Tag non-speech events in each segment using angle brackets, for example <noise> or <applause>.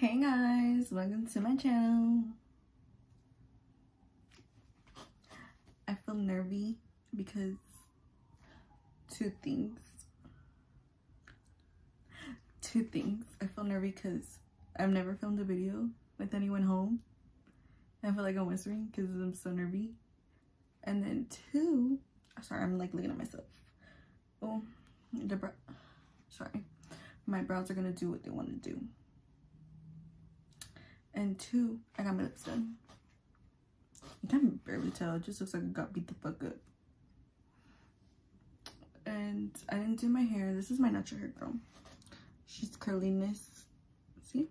Hey guys, welcome to my channel. I feel nervy because two things. Two things. I feel nervy because I've never filmed a video with anyone home. I feel like I'm whispering because I'm so nervy. And then two, oh, sorry, I'm like looking at myself. Oh, the brow, sorry. My brows are gonna do what they want to do. And two, I got my lips done. You can barely tell. It just looks like I got beat the fuck up. And I didn't do my hair. This is my natural hair girl. She's curliness. See?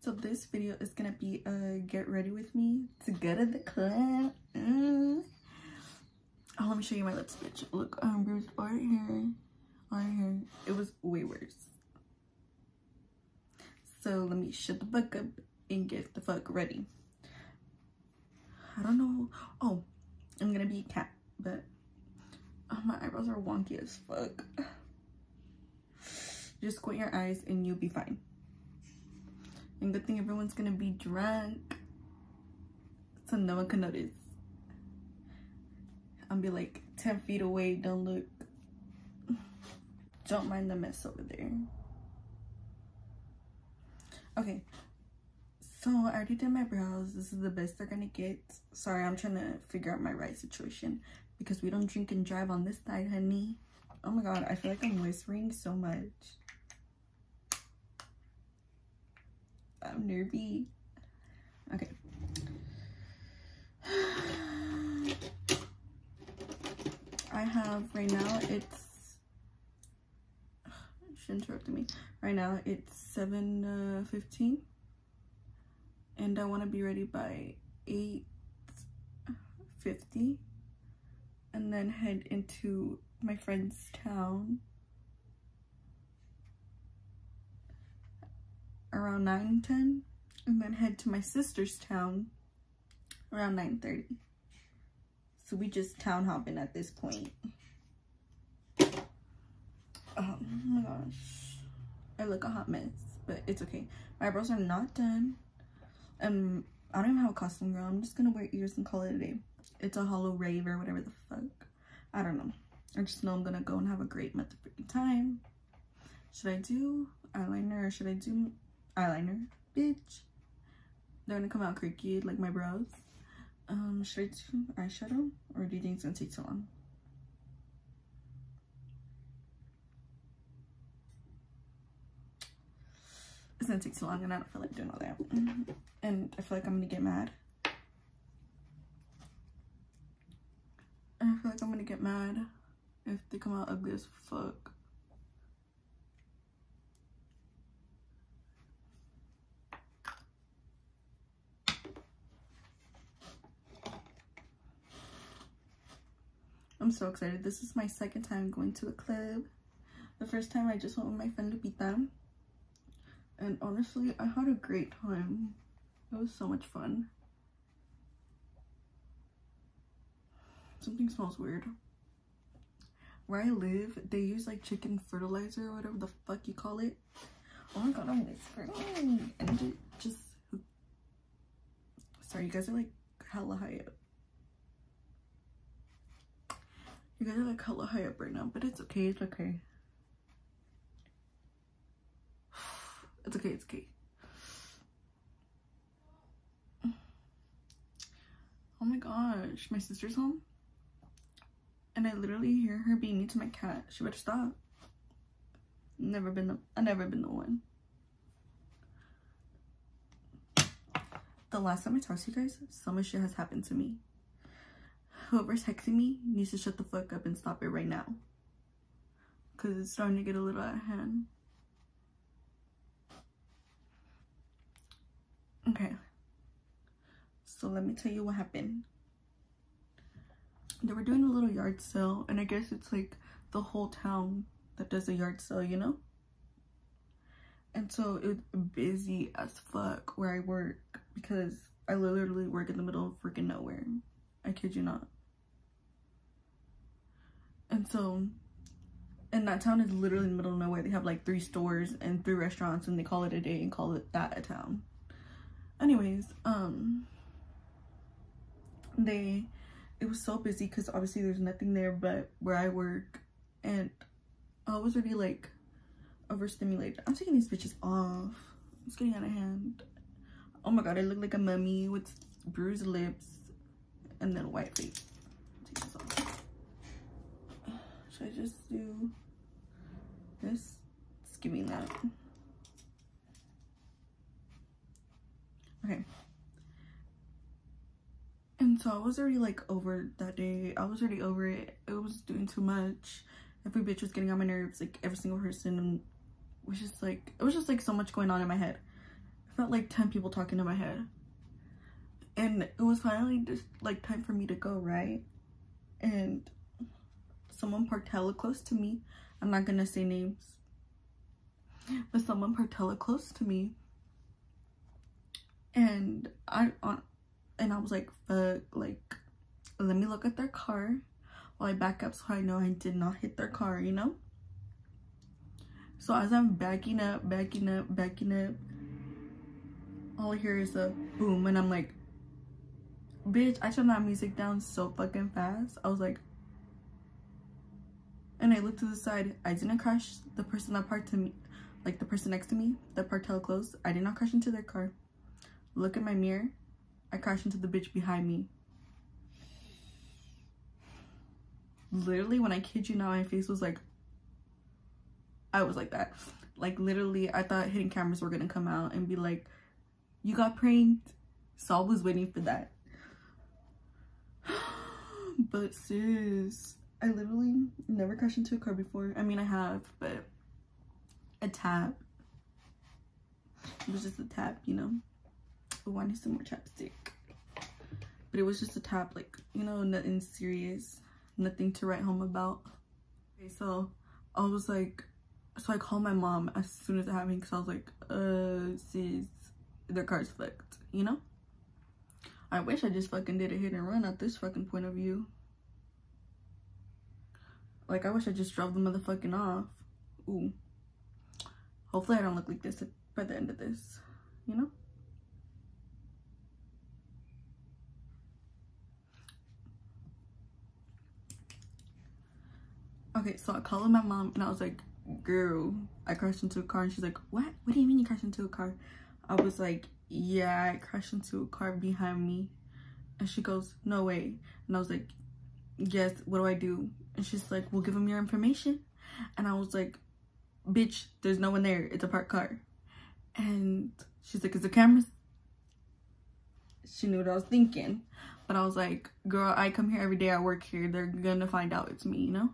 So this video is gonna be a get ready with me to go to the club. Mm. Oh, let me show you my lips, bitch. Look, um, bruised right here, right here. It was way worse. So let me shut the fuck up and get the fuck ready. I don't know. Oh, I'm gonna be a cat, but oh, my eyebrows are wonky as fuck. Just squint your eyes and you'll be fine. And good thing everyone's gonna be drunk. So no one can notice. I'll be like 10 feet away, don't look. Don't mind the mess over there. Okay, so I already did my brows. This is the best they're gonna get. Sorry, I'm trying to figure out my right situation because we don't drink and drive on this side, honey. Oh my god, I feel like I'm whispering so much. I'm nervy. Okay. <sighs> I have right now it's she interrupted me. Right now it's 7 uh, 15 and I want to be ready by 8 50 and then head into my friend's town. Around 9 10 and then head to my sister's town around 9 30 so we just town hopping at this point oh my gosh. I look a hot mess but it's okay. My eyebrows are not done. And i don't even have a costume girl. I'm just gonna wear ears and call it a day. It's a Hallowrave or whatever the fuck. I don't know. I just know i'm gonna go and have a great freaking time. Should i do eyeliner or should i do eyeliner? Bitch. They're gonna come out crooked like my brows. Um should i do eyeshadow or do you think it's gonna take so long it's gonna take too long and I don't feel like doing all that. Mm-hmm. And I feel like I'm gonna get mad. I feel like I'm gonna get mad if they come out ugly as fuck. I'm so excited. This is my second time going to a club. The first time I just went with my friend Lupita and honestly i had a great time. It was so much fun. Something smells weird. Where i live they use like chicken fertilizer or whatever the fuck you call it. Oh my god i'm whispering and it just sorry you guys are like hella high up. You guys are like hella high up right now but it's okay it's okay It's okay, it's okay. Oh my gosh, my sister's home. And I literally hear her being mean to my cat. She better stop. Never been the I've never been the one. The last time I talked to you guys, so much shit has happened to me. Whoever's texting me needs to shut the fuck up and stop it right now. Cause it's starting to get a little out of hand. Okay. So let me tell you what happened. They were doing a little yard sale, and I guess it's like the whole town that does a yard sale, you know? And so it was busy as fuck where I work because I literally work in the middle of freaking nowhere. I kid you not. And so and that town is literally in the middle of nowhere. They have like three stores and three restaurants and they call it a day and call it that a town. Anyways, um they it was so busy because obviously there's nothing there but where I work and I was already like overstimulated. I'm taking these bitches off. It's getting out of hand. Oh my god, I look like a mummy with bruised lips and then white face. <sighs> Should I just do this? Just give me that. Okay. And so I was already like over that day. I was already over it. It was doing too much. Every bitch was getting on my nerves. Like every single person was just like, it was just like so much going on in my head. I felt like 10 people talking in my head. And it was finally just like time for me to go, right? And someone parked hella close to me. I'm not gonna say names. But someone parked hella close to me. And I, on and I was like, fuck, like, let me look at their car while I back up so I know I did not hit their car, you know? So as I'm backing up, backing up, backing up, all I hear is a boom and I'm like, bitch, I turned that music down so fucking fast. I was like, and I looked to the side. I didn't crash the person that parked to me, like the person next to me that parked hella close. I did not crash into their car. Look in my mirror. I crashed into the bitch behind me. Literally, when I kid you not, my face was like, I was like that. Like, literally, I thought hidden cameras were gonna come out and be like, you got pranked. Saul was waiting for that. <sighs> but sis, I literally never crashed into a car before. I mean, I have, but a tap. It was just a tap, you know? Oh, I some more chapstick. But it was just a tap, like, you know, nothing serious. Nothing to write home about. Okay, so I was like, so I called my mom as soon as it happened because I was like, uh, sis, their car's fucked, you know? I wish I just fucking did a hit and run at this fucking point of view. Like, I wish I just drove the motherfucking off. Ooh. Hopefully I don't look like this by the end of this, you know? Okay so i called my mom and i was like girl i crashed into a car. And she's like what? What do you mean you crashed into a car? I was like yeah i crashed into a car behind me. And she goes no way. And i was like yes what do i do? And she's like we'll give them your information. And i was like bitch there's no one there. It's a parked car. And she's like is the cameras? She knew what i was thinking. But i was like girl i come here every day. I work here. They're gonna find out it's me you know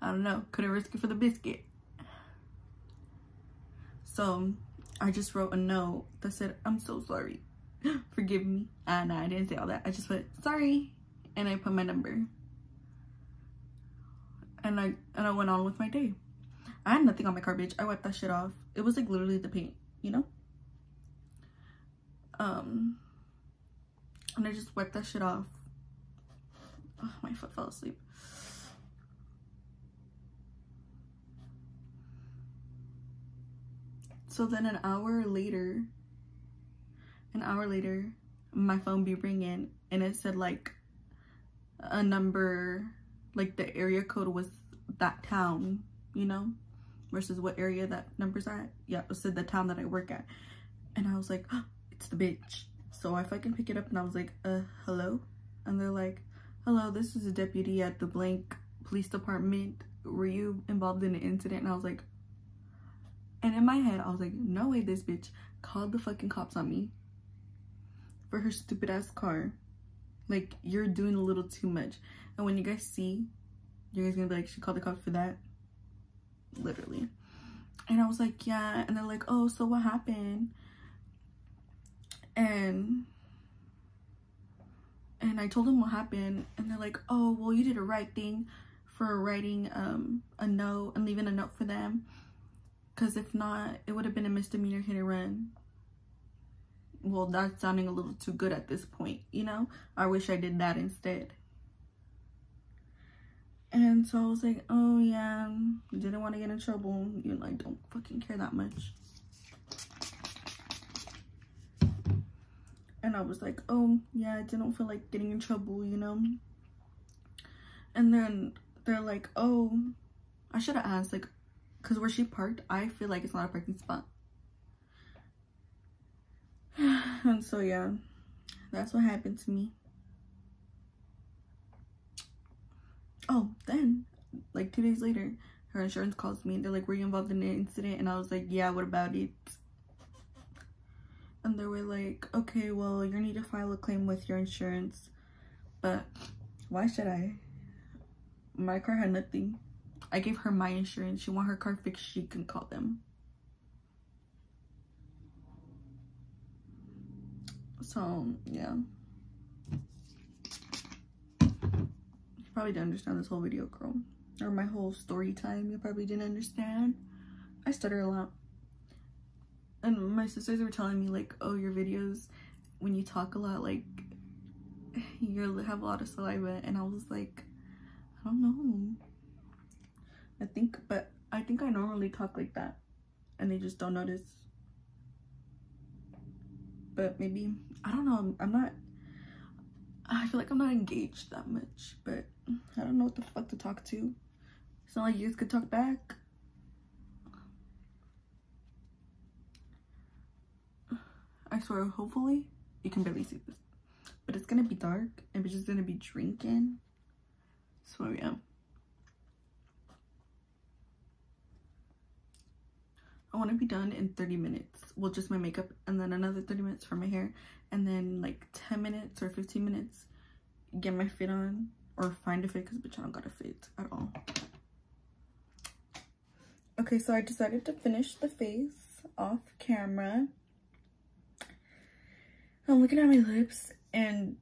I don't know, couldn't risk it for the biscuit. So I just wrote a note that said, I'm so sorry. <gasps> Forgive me. And I didn't say all that. I just put sorry and I put my number. And I and I went on with my day. I had nothing on my car, bitch. I wiped that shit off. It was like literally the paint, you know? Um and I just wiped that shit off. Oh, my foot fell asleep. So then an hour later, an hour later, my phone be ringing and it said like a number, like the area code was that town, you know, versus what area that number's at. Yeah, it said the town that I work at. And I was like, oh, it's the bitch. So I fucking pick it up and I was like, uh, hello? And they're like, hello, this is a deputy at the blank police department. Were you involved in an incident? And I was like, and in my head, I was like, no way this bitch called the fucking cops on me for her stupid ass car. Like, you're doing a little too much. And when you guys see, you guys gonna be like, she called the cops for that. Literally. And I was like, yeah. And they're like, oh, so what happened? And and I told them what happened. And they're like, oh, well, you did a right thing for writing um, a note and leaving a note for them because if not, it would have been a misdemeanor hit and run. Well, that's sounding a little too good at this point, you know? I wish I did that instead. And so I was like, oh yeah, didn't want to get in trouble. You I don't fucking care that much. And I was like, oh yeah, I didn't feel like getting in trouble, you know? And then they're like, oh, I should have asked, like, because where she parked, I feel like it's not a parking spot. <sighs> and so yeah, that's what happened to me. Oh, then, like two days later, her insurance calls me and they're like, were you involved in an incident? And I was like, yeah, what about it? And they were like, okay, well, you need to file a claim with your insurance. But why should I? My car had nothing. I gave her my insurance. She want her car fixed, she can call them. So, yeah. You probably didn't understand this whole video, girl. Or my whole story time, you probably didn't understand. I stutter a lot. And my sisters were telling me, like, oh, your videos, when you talk a lot, like, <sighs> you have a lot of saliva. And I was like, I don't know. I think, but I think I normally talk like that. And they just don't notice. But maybe, I don't know, I'm not, I feel like I'm not engaged that much. But I don't know what the fuck to talk to. It's not like you guys could talk back. I swear, hopefully, you can barely see this. But it's gonna be dark and we're just gonna be drinking. So yeah. I want to be done in 30 minutes. Well, just my makeup and then another 30 minutes for my hair. And then like 10 minutes or 15 minutes, get my fit on or find a fit because bitch I don't got a fit at all. Okay, so I decided to finish the face off camera. I'm looking at my lips and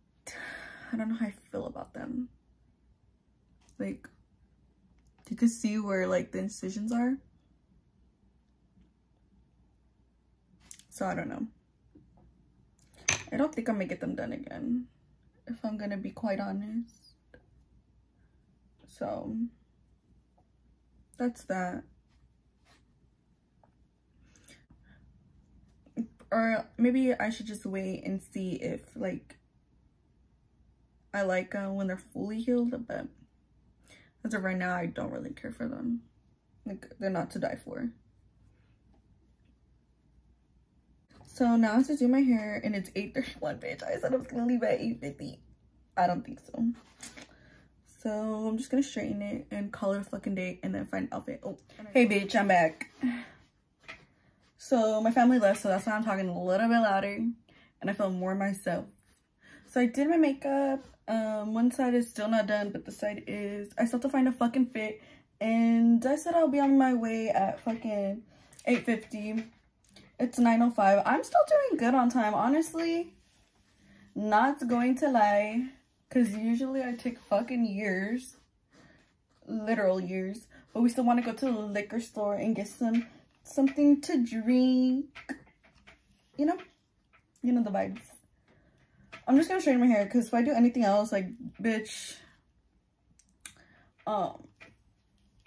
I don't know how I feel about them. Like, you can see where like the incisions are. So I don't know. I don't think I'm gonna get them done again. If I'm gonna be quite honest. So that's that. Or maybe I should just wait and see if like I like uh, when they're fully healed, but as of right now, I don't really care for them. Like they're not to die for. So now I have to do my hair and it's 8.31, bitch. I said I was gonna leave at 8.50. I don't think so. So I'm just gonna straighten it and call it a fucking day and then find an outfit. Oh, hey bitch, I'm back. <sighs> So my family left, so that's why I'm talking a little bit louder and I feel more myself. So I did my makeup. Um, one side is still not done, but the side is. I still have to find a fucking fit. And I said I'll be on my way at fucking 8.50. It's 9.05. I'm still doing good on time, honestly. Not going to lie. Because usually I take fucking years. Literal years. But we still want to go to the liquor store and get some something to drink. You know? You know the vibes. I'm just going to straighten my hair because if I do anything else, like, bitch, um,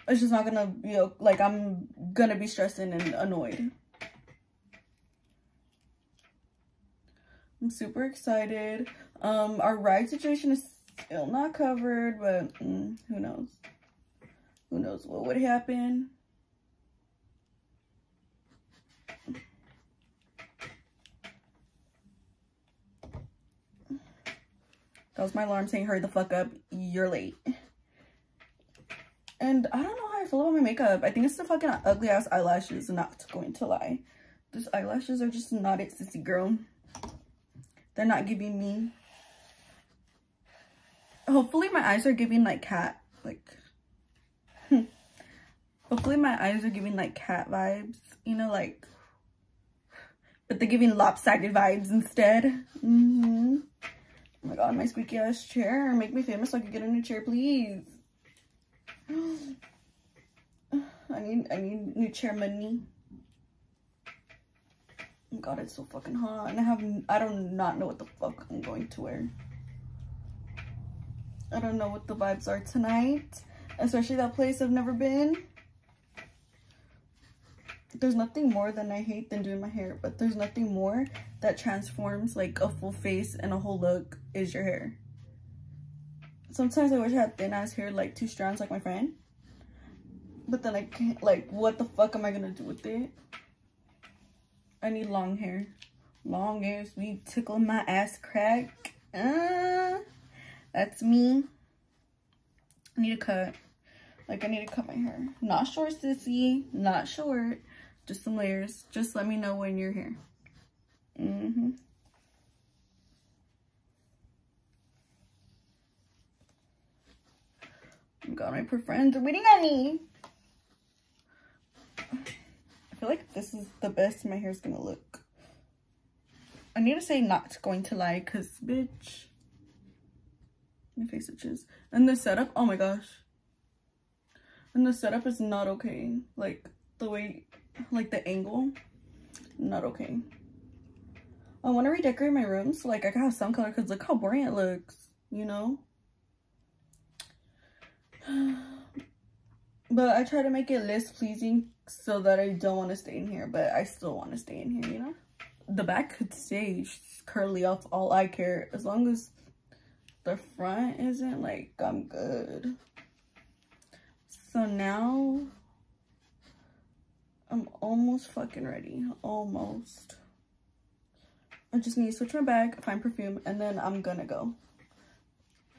it's just not going to be, like, I'm going to be stressing and annoyed. I'm super excited. Um, our ride situation is still not covered, but mm, who knows? Who knows what would happen? That was my alarm saying, hurry the fuck up, you're late. And I don't know how I feel about my makeup. I think it's the fucking ugly ass eyelashes, not going to lie. These eyelashes are just not it, sissy girl. They're not giving me hopefully my eyes are giving like cat like <laughs> hopefully my eyes are giving like cat vibes you know like but they're giving lopsided vibes instead. Mm -hmm. oh my god my squeaky ass chair. Make me famous so i can get a new chair please. <gasps> I need i need new chair money god it's so fucking hot and i have i don't not know what the fuck i'm going to wear I don't know what the vibes are tonight. Especially that place I've never been. There's nothing more than I hate than doing my hair, but there's nothing more that transforms like a full face and a whole look is your hair. Sometimes I wish I had thin ass hair like two strands like my friend. But then I can't like what the fuck am I gonna do with it? I need long hair. Long hair, sweet, tickle my ass crack. Uh, that's me. I need a cut. Like, I need to cut my hair. Not short, sissy. Not short. Just some layers. Just let me know when you're here. Mm-hmm. My god, my friends are waiting on me. Feel like this is the best my hair's gonna look. I need to say not going to lie, because, bitch, my face itches. And the setup, oh my gosh. And the setup is not okay. Like, the way, like, the angle, not okay. I want to redecorate my room so, like, I can have some color, because look how boring it looks, you know? <sighs> but I try to make it less pleasing so that I don't want to stay in here, but I still want to stay in here, you know? the back could stay curly off all I care. As long as the front isn't like I'm good. So now I'm almost fucking ready. Almost. I just need to switch my bag find perfume and then I'm gonna go.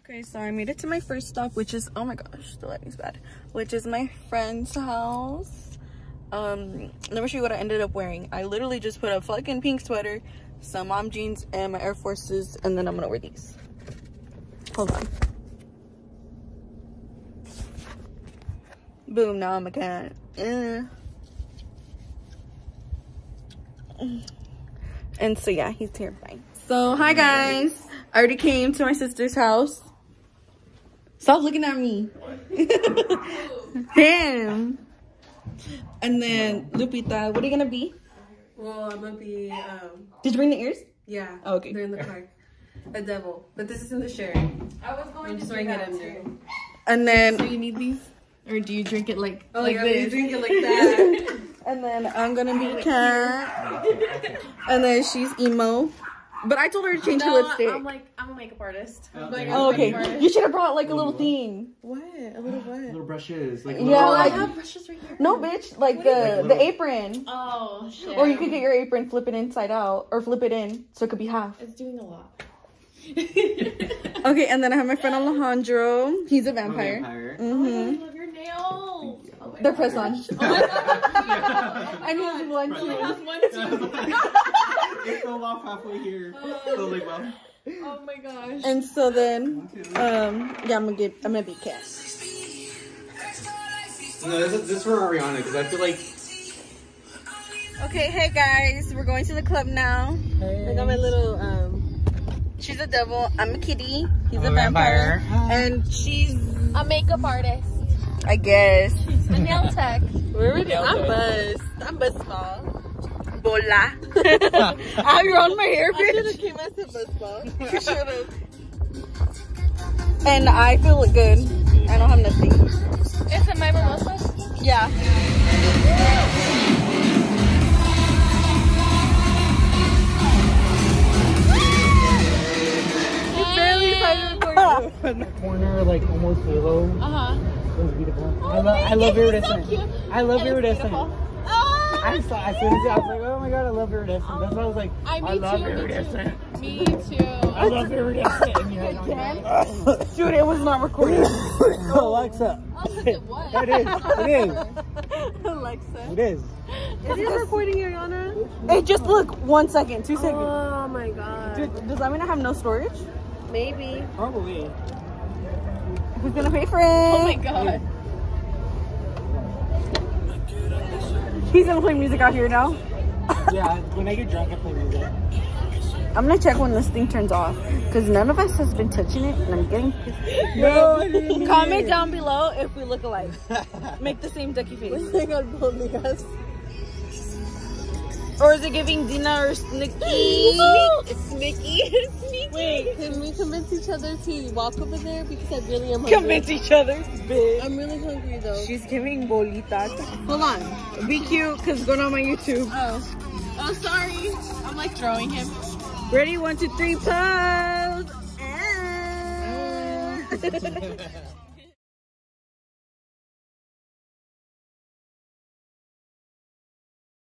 Okay so I made it to my first stop which is oh my gosh the lighting's bad which is my friend's house um let me show you what i ended up wearing. I literally just put a fucking pink sweater some mom jeans and my air forces and then i'm gonna wear these. Hold on. Boom now i'm a cat. Uh. and so yeah he's terrifying. So hi guys. I already came to my sister's house. Stop looking at me. <laughs> Damn and then Lupita, what are you gonna be? Well, I'm gonna be. Um, Did you bring the ears? Yeah. Oh, okay. They're in the car. A devil, but this is in the share. I was going I'm to just do throwing that it in too. there. And then So you need these, or do you drink it like Oh like yeah, this? you drink it like <laughs> that. and then I'm gonna be cat. <laughs> And then she's emo. But I told her to change her No, lipstick. I'm like I'm a makeup artist. I'm Okay. going oh, as a makeup okay. artist. You should have brought like a little thing. what? A little what? Little brushes, like Yeah, little, Oh, I like- have brushes right here. No, bitch. Like What do you the mean? the apron. Oh shit. Or you could get your apron, flip it inside out, or flip it in, so it could be half. It's doing a lot. <laughs> Okay, and then I have my friend Alejandro. He's a a vampire. vampire. I Mm-hmm. love your nails. Oh my They're God. press on. Oh my God. I need one I only too. have one too. it <laughs> <laughs> fell off halfway here. So like, well, Oh my gosh. And so then, um, yeah, I'm gonna get, I'm gonna be Kat. No, this is, this is for Ariana because I feel like. Okay, hey guys, we're going to the club now. I got my little, um, she's a devil, I'm a kitty, he's a I'm a vampire, vampire. and she's, a makeup artist. I guess, A nail tech. where we go? I'm buzzed, I'm buzzed ball. Bola. <laughs> Have you on my hair, bitch? I should have came as a buzz ball. <laughs> You should have. And I feel good. I don't have nothing. Is it my mimosa? Yeah. barely <laughs> corner, like almost halo. Uh huh. It was beautiful. I love, I love iridescent. So cute. I love And iridescent. Oh, I saw, as soon as I was like, oh my god, I love iridescent. That's why I was like, I, I love too, iridescent. Me too. Me too. I love iridescent. And you had Dude, it was not recording. <laughs> Alexa. Oh, look at what? It is. It is. Alexa. It is. Is it recording, Ariana? Hey, just look. One second. Two seconds. Oh my god. Dude, does that mean I have no storage? Maybe. Probably. Who's gonna pay for it? Oh my god. He's gonna play music out here now. Yeah, when I get drunk, I play music. I'm gonna check when this thing turns off. Because none of us has been touching it and I'm getting pissed. No, I <laughs> didn't Comment down below if we look alike. <laughs> Make the same ducky face. Hang on, bully us. Or is it giving Dina or Snicky? <laughs> Sneaky. Wait, can we convince each other to walk over there? Because I really am hungry. Convince each other. Bitch. I'm really hungry though. She's giving bolitas. Hold on. Be cute, cause going on my YouTube. Oh. Oh, sorry. I'm like throwing him. Ready? One, two, three, pose. Ah. <laughs> <laughs>